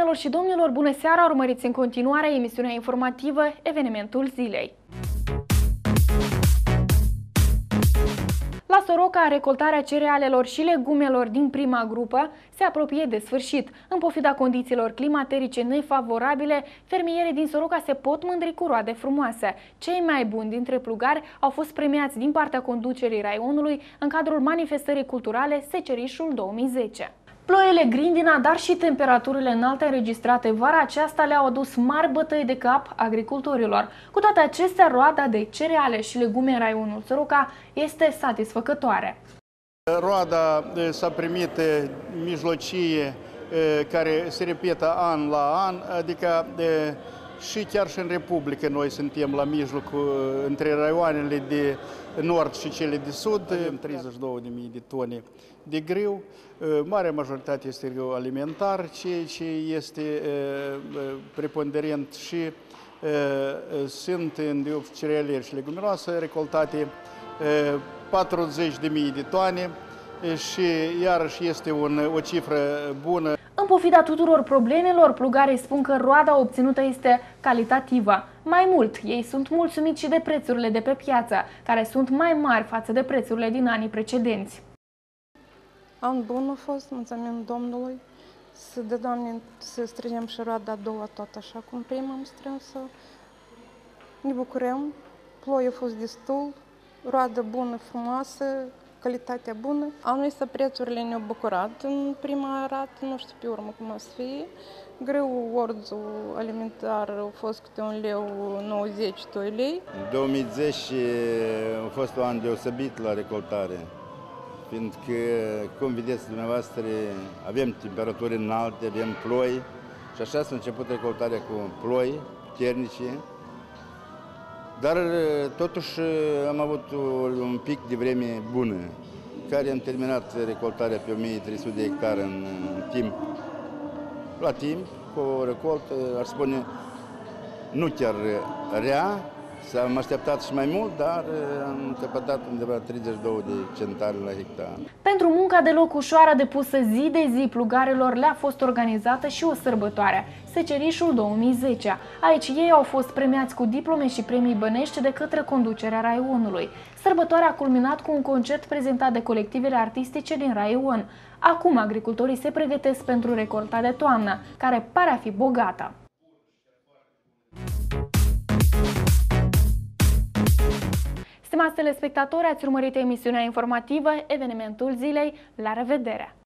Doamnelor și domnilor, bună seara! Urmăriți în continuare emisiunea informativă Evenimentul Zilei. La Soroca, recoltarea cerealelor și legumelor din prima grupă se apropie de sfârșit. În pofida condițiilor climaterice nefavorabile, fermierii din Soroca se pot mândri cu roade frumoase. Cei mai buni dintre plugari au fost premiați din partea conducerii raionului în cadrul manifestării culturale Secerișul 2010. Ploile, grindina, dar și temperaturile înalte înregistrate vara aceasta le-au adus mari bătăi de cap agricultorilor. Cu toate acestea, roada de cereale și legume în raionul Soroca este satisfăcătoare. Roada s-a primit mijlocie care se repetă an la an, adică și chiar și în Republică noi suntem la mijloc între raioanele de nord și cele de sud, 32.000 de tone de grâu. Marea majoritate este grâu alimentar, ceea ce este preponderent și sunt în cerealieri și leguminoase recoltate 40.000 de tone și iarăși este un, o cifră bună. În pofida tuturor problemelor, plugarii spun că roada obținută este calitativă. Mai mult, ei sunt mulțumiți și de prețurile de pe piață, care sunt mai mari față de prețurile din anii precedenți. An bun a fost, mulțumim Domnului, să de Doamne să strângem și roada a doua tot așa cum prima am strâns-o. Ne bucurăm, ploi a fost destul, roadă bună, frumoasă, calitatea bună. Anul ăsta prețurile ne-au bucurat în prima rată, nu știu pe urmă cum o să fie. Greu orzul alimentar a fost câte un leu 90 2 lei. 2010 a fost un an deosebit la recoltare, fiindcă, cum vedeți dumneavoastră, avem temperaturi înalte, avem ploi și așa s-a început recoltarea cu ploi ternice, dar totuși am avut un pic de vreme bună, care am terminat recoltarea pe 1300 de hectare în timp, la timp, cu o recoltă, aș spune, nu chiar rea, S-am așteptat și mai mult, dar eh, am căpătat undeva 32 de centari la hectar. Pentru munca deloc ușoară depusă zi de zi plugarilor le-a fost organizată și o sărbătoare, Secerișul 2010. Aici ei au fost premiați cu diplome și premii bănești de către conducerea Raionului. Sărbătoarea a culminat cu un concert prezentat de colectivele artistice din Raion. Acum agricultorii se pregătesc pentru recolta de toamnă, care pare a fi bogată. Stimați telespectatori, ați urmărit emisiunea informativă Evenimentul Zilei. La revedere!